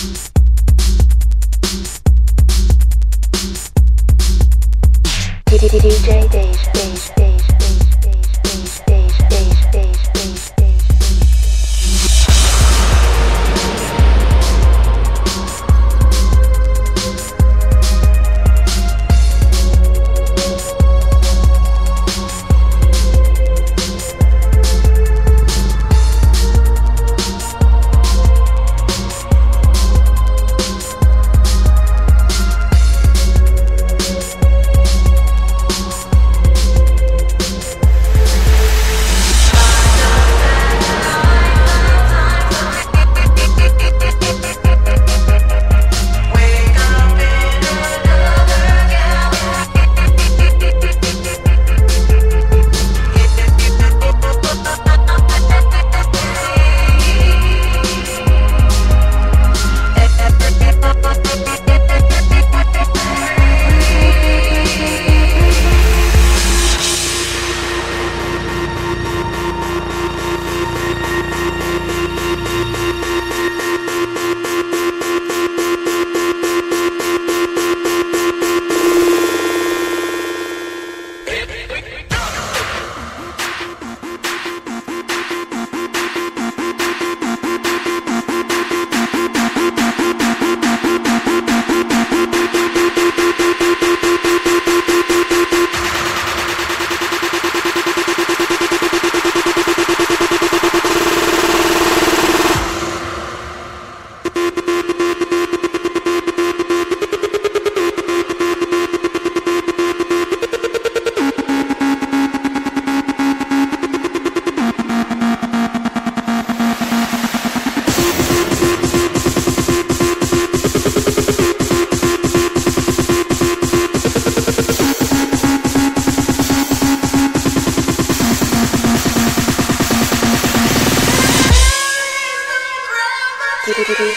DJ Deja. Deja.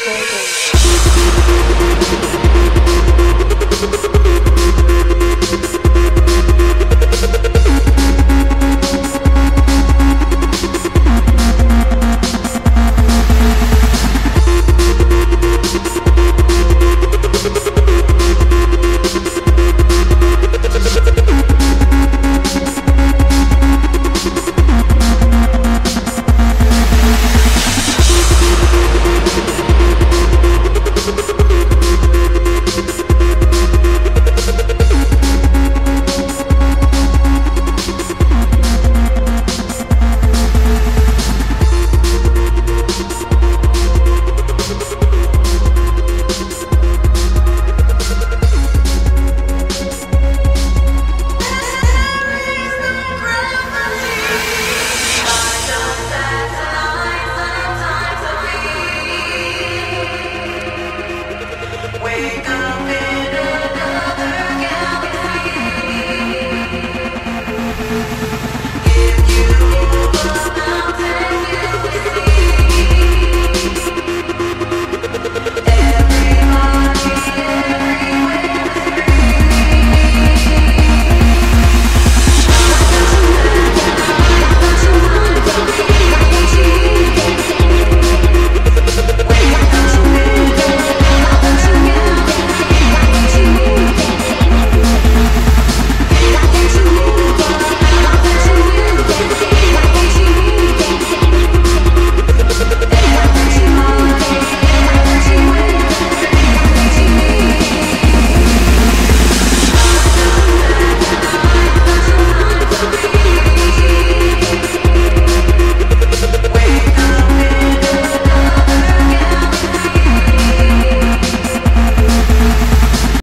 Golden.